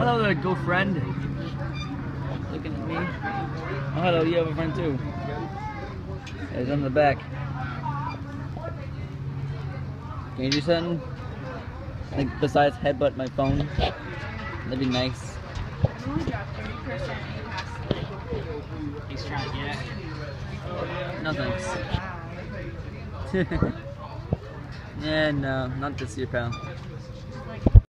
Hello there, friend. Looking at me. Oh, hello, you have a friend too. He's on the back. Can you do something? Like besides headbutt my phone? That'd be nice. He's trying to get it. No thanks. yeah, no, not this year, pal.